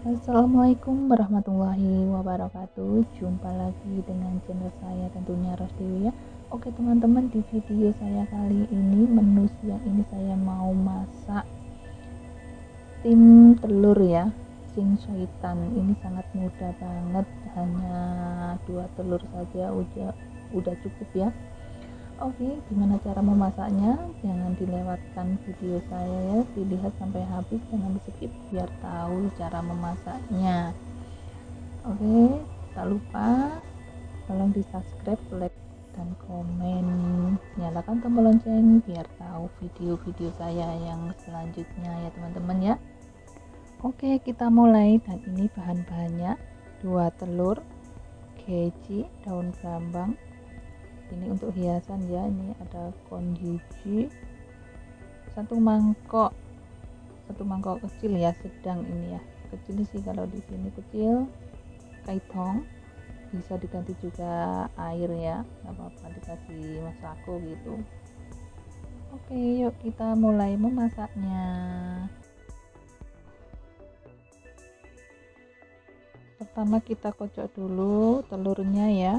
Assalamualaikum warahmatullahi wabarakatuh. Jumpa lagi dengan channel saya tentunya Rosdewi ya Oke teman-teman di video saya kali ini Menu siang ini saya mau masak Tim telur ya Sing soitan ini sangat mudah banget Hanya dua telur saja udah, udah cukup ya Oke, gimana cara memasaknya? Jangan dilewatkan video saya ya, dilihat sampai habis, jangan di skip biar tahu cara memasaknya. Oke, tak lupa tolong di subscribe, like, dan komen. Nyalakan tombol lonceng biar tahu video-video saya yang selanjutnya ya teman-teman ya. Oke, kita mulai dan ini bahan-bahannya dua telur, keji, daun brambang, ini untuk hiasan ya ini ada konjuji satu mangkok satu mangkok kecil ya sedang ini ya. Kecil sih kalau di sini kecil kaitong bisa diganti juga air ya nggak apa-apa dikasih masako gitu. Oke yuk kita mulai memasaknya. Pertama kita kocok dulu telurnya ya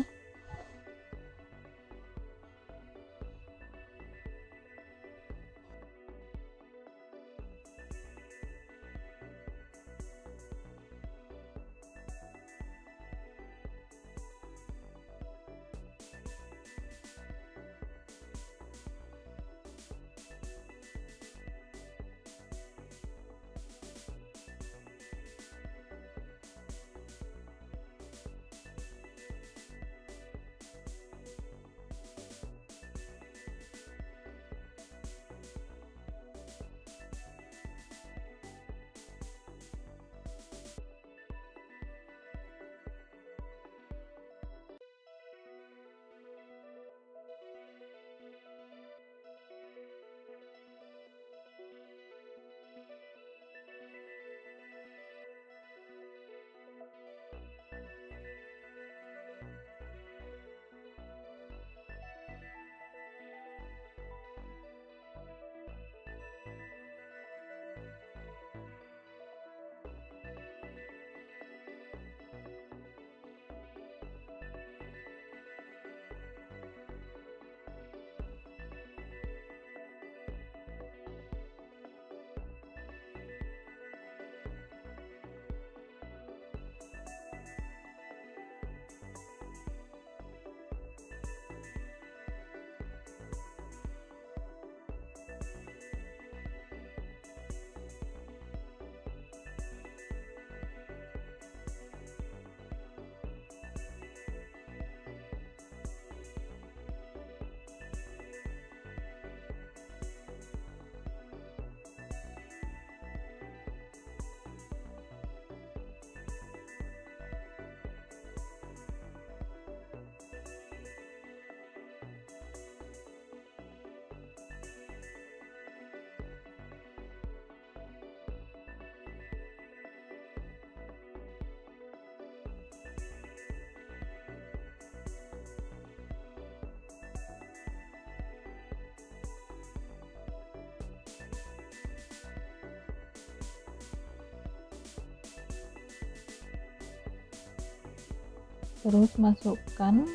terus masukkan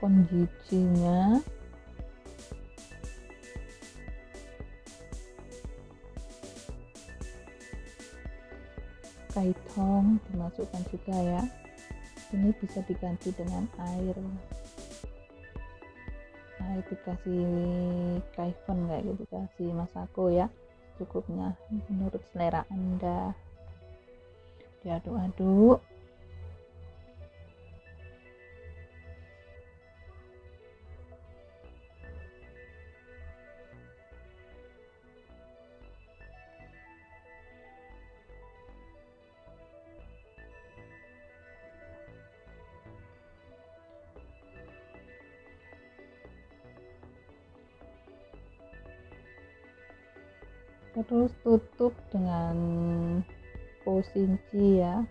konjijinya kaitong dimasukkan juga ya. Ini bisa diganti dengan air. Air dikasih kaifon kayak gitu kasih masako ya. Cukupnya menurut selera anda. Diaduk-aduk terus tutup dengan posinci ya.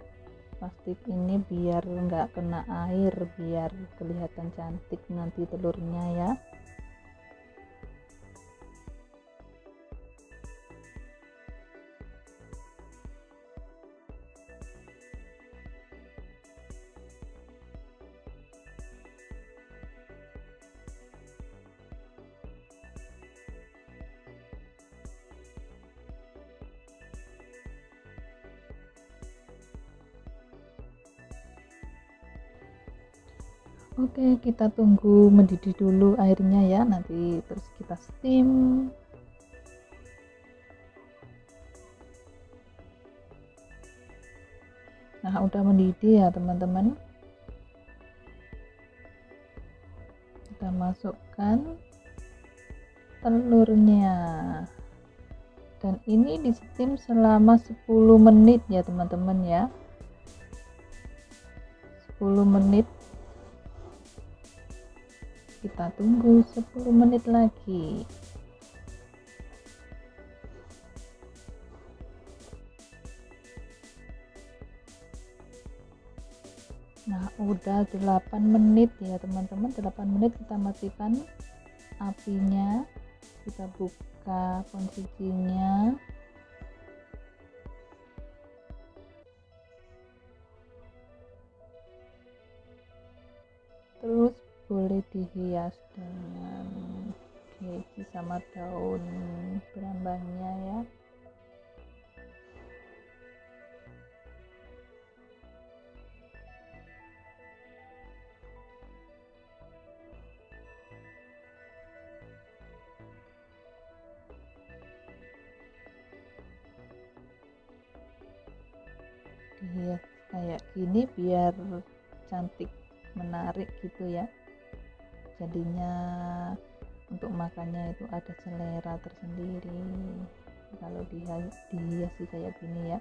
Plastik ini biar enggak kena air biar kelihatan cantik nanti telurnya ya Oke, kita tunggu mendidih dulu airnya ya. Nanti terus kita steam. Nah, udah mendidih ya, teman-teman. Kita masukkan telurnya. Dan ini di steam selama 10 menit ya, teman-teman ya. 10 menit kita tunggu 10 menit lagi. Nah udah 8 menit ya teman-teman. 8 menit kita matikan apinya. Kita buka konsisinya dihias dengan keju sama daun berambangnya ya. Dihias kayak gini biar cantik menarik gitu ya jadinya untuk makannya itu ada selera tersendiri. Kalau dihiasi kayak gini ya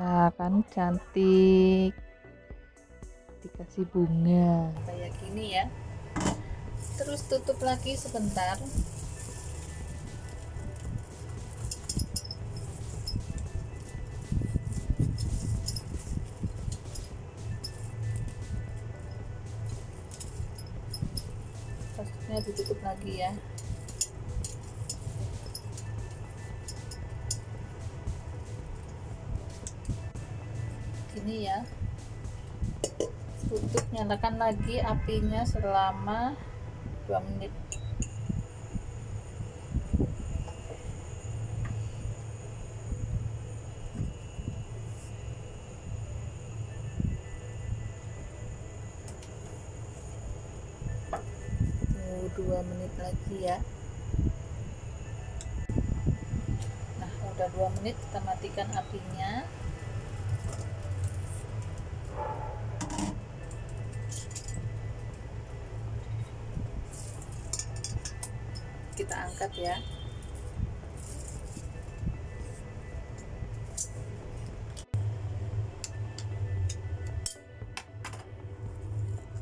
nah kan cantik. Dikasih bunga. Kayak gini ya. Terus tutup lagi sebentar. Kasusnya ditutup lagi ya gini ya. Tutup nyalakan lagi apinya selama 2 menit. Tunggu 2 menit lagi ya. Nah udah 2 menit kita matikan apinya angkat ya.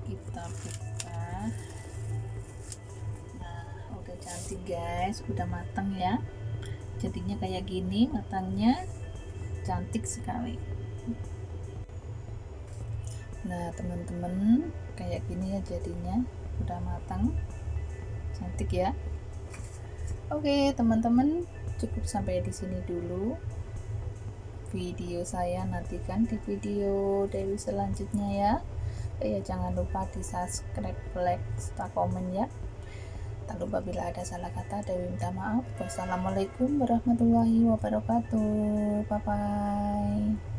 Kita buka. Nah udah cantik guys. Udah matang ya. Jadinya kayak gini matangnya cantik sekali. Nah teman-teman kayak gini ya jadinya. Udah matang cantik ya Oke, teman-teman, cukup sampai di sini dulu video saya nantikan di video Dewi selanjutnya ya. Ya jangan lupa di subscribe, like, serta komen ya. Tak lupa bila ada salah kata Dewi minta maaf. Wassalamualaikum warahmatullahi wabarakatuh. Bye bye.